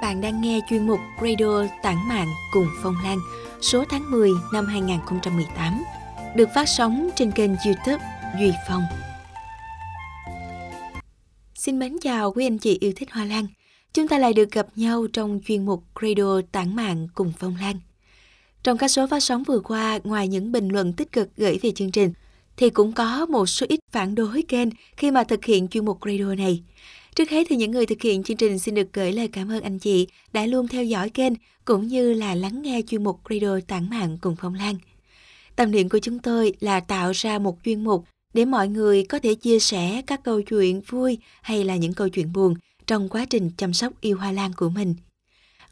bạn đang nghe chuyên mục Radio Tản Mạng cùng Phong Lan số tháng 10 năm 2018 được phát sóng trên kênh YouTube Duy Phong. Xin mến chào quý anh chị yêu thích Hoa Lan. Chúng ta lại được gặp nhau trong chuyên mục Radio Tản Mạng cùng Phong Lan. Trong các số phát sóng vừa qua, ngoài những bình luận tích cực gửi về chương trình, thì cũng có một số ít phản đối kênh khi mà thực hiện chuyên mục radio này. Trước hết thì những người thực hiện chương trình xin được gửi lời cảm ơn anh chị đã luôn theo dõi kênh cũng như là lắng nghe chuyên mục radio tản mạng cùng Phong Lan. Tâm niệm của chúng tôi là tạo ra một chuyên mục để mọi người có thể chia sẻ các câu chuyện vui hay là những câu chuyện buồn trong quá trình chăm sóc yêu hoa lan của mình.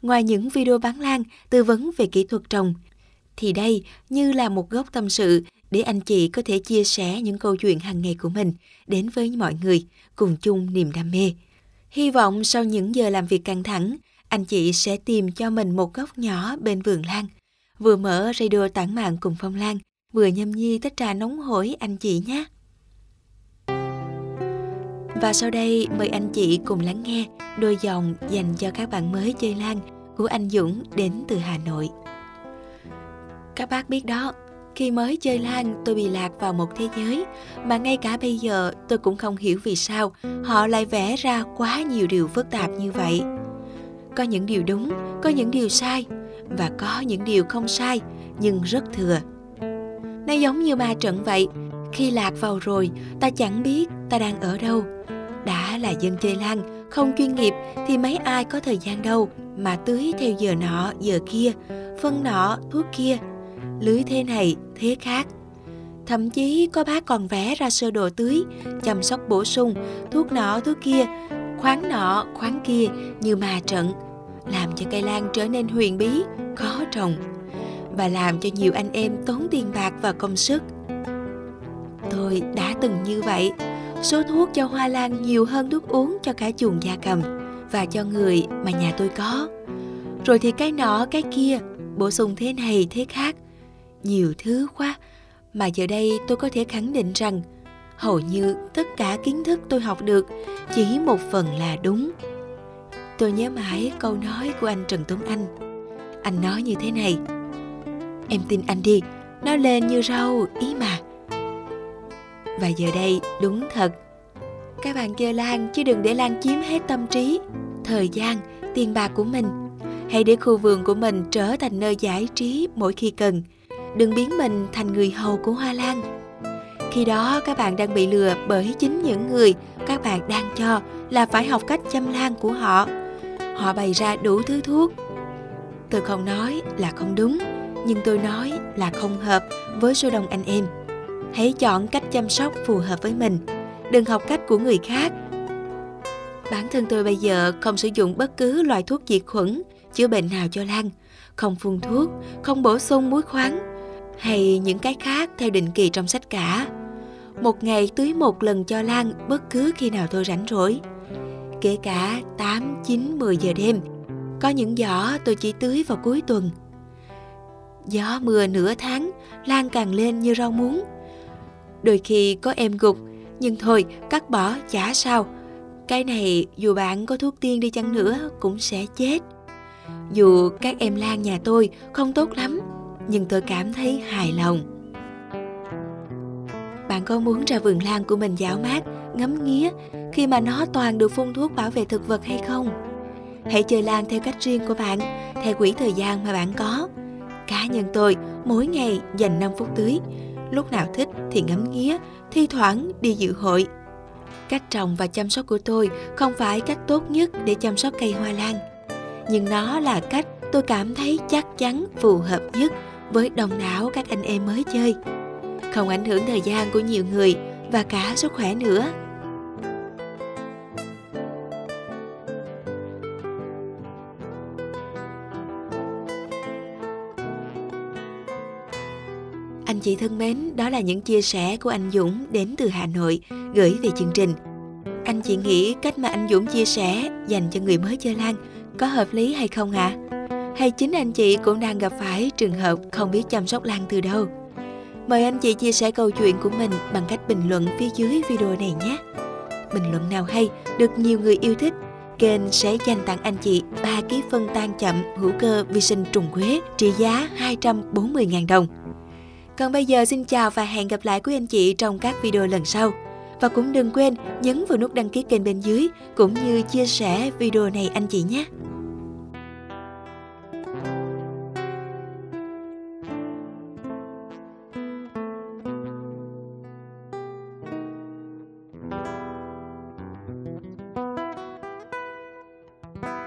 Ngoài những video bán lan, tư vấn về kỹ thuật trồng, thì đây như là một góc tâm sự để anh chị có thể chia sẻ những câu chuyện hàng ngày của mình đến với mọi người cùng chung niềm đam mê. Hy vọng sau những giờ làm việc căng thẳng, anh chị sẽ tìm cho mình một góc nhỏ bên vườn lan. Vừa mở radio tản mạng cùng Phong Lan, vừa nhâm nhi tách trà nóng hổi anh chị nhé. Và sau đây mời anh chị cùng lắng nghe đôi dòng dành cho các bạn mới chơi lan của anh Dũng đến từ Hà Nội. Các bác biết đó, khi mới chơi lan tôi bị lạc vào một thế giới mà ngay cả bây giờ tôi cũng không hiểu vì sao họ lại vẽ ra quá nhiều điều phức tạp như vậy. Có những điều đúng, có những điều sai và có những điều không sai nhưng rất thừa. Nó giống như ma trận vậy, khi lạc vào rồi ta chẳng biết ta đang ở đâu. Đã là dân chơi lan, không chuyên nghiệp thì mấy ai có thời gian đâu mà tưới theo giờ nọ giờ kia, phân nọ thuốc kia lưới thế này, thế khác. Thậm chí có bác còn vẽ ra sơ đồ tưới, chăm sóc bổ sung, thuốc nọ thuốc kia, khoáng nọ khoáng kia như ma trận, làm cho cây lan trở nên huyền bí, khó trồng và làm cho nhiều anh em tốn tiền bạc và công sức. Tôi đã từng như vậy, số thuốc cho hoa lan nhiều hơn thuốc uống cho cả chuồng gia cầm và cho người mà nhà tôi có. Rồi thì cái nọ cái kia, bổ sung thế này thế khác – nhiều thứ quá mà giờ đây tôi có thể khẳng định rằng hầu như tất cả kiến thức tôi học được chỉ một phần là đúng. Tôi nhớ mãi câu nói của anh trần tuấn anh. Anh nói như thế này, em tin anh đi, nó lên như rau, ý mà. Và giờ đây đúng thật. Các bạn chơi lan chứ đừng để lan chiếm hết tâm trí, thời gian, tiền bạc của mình. Hãy để khu vườn của mình trở thành nơi giải trí mỗi khi cần đừng biến mình thành người hầu của hoa lan. Khi đó, các bạn đang bị lừa bởi chính những người các bạn đang cho là phải học cách chăm lan của họ. Họ bày ra đủ thứ thuốc. Tôi không nói là không đúng, nhưng tôi nói là không hợp với số đông anh em. Hãy chọn cách chăm sóc phù hợp với mình. Đừng học cách của người khác. Bản thân tôi bây giờ không sử dụng bất cứ loại thuốc diệt khuẩn chữa bệnh nào cho lan. Không phun thuốc, không bổ sung muối khoáng hay những cái khác theo định kỳ trong sách cả. Một ngày tưới một lần cho Lan bất cứ khi nào tôi rảnh rỗi. Kể cả 8, 9, 10 giờ đêm. Có những giỏ tôi chỉ tưới vào cuối tuần. Gió mưa nửa tháng, Lan càng lên như rau muống. Đôi khi có em gục, nhưng thôi cắt bỏ chả sao. Cái này dù bạn có thuốc tiên đi chăng nữa cũng sẽ chết. Dù các em Lan nhà tôi không tốt lắm nhưng tôi cảm thấy hài lòng. Bạn có muốn ra vườn lan của mình dạo mát, ngắm nghía khi mà nó toàn được phun thuốc bảo vệ thực vật hay không? Hãy chơi lan theo cách riêng của bạn, theo quỹ thời gian mà bạn có. Cá nhân tôi mỗi ngày dành 5 phút tưới, lúc nào thích thì ngắm nghía, thi thoảng đi dự hội. Cách trồng và chăm sóc của tôi không phải cách tốt nhất để chăm sóc cây hoa lan, nhưng nó là cách tôi cảm thấy chắc chắn phù hợp nhất với đông đảo các anh em mới chơi không ảnh hưởng thời gian của nhiều người và cả sức khỏe nữa Anh chị thân mến, đó là những chia sẻ của anh Dũng đến từ Hà Nội gửi về chương trình. Anh chị nghĩ cách mà anh Dũng chia sẻ dành cho người mới chơi lan có hợp lý hay không ạ? À? Hay chính anh chị cũng đang gặp phải trường hợp không biết chăm sóc lan từ đâu? Mời anh chị chia sẻ câu chuyện của mình bằng cách bình luận phía dưới video này nhé. Bình luận nào hay, được nhiều người yêu thích, kênh sẽ dành tặng anh chị 3 ký phân tan chậm hữu cơ vi sinh trùng quế trị giá 240.000 đồng. Còn bây giờ xin chào và hẹn gặp lại quý anh chị trong các video lần sau. Và cũng đừng quên nhấn vào nút đăng ký kênh bên dưới cũng như chia sẻ video này anh chị nhé. Bye.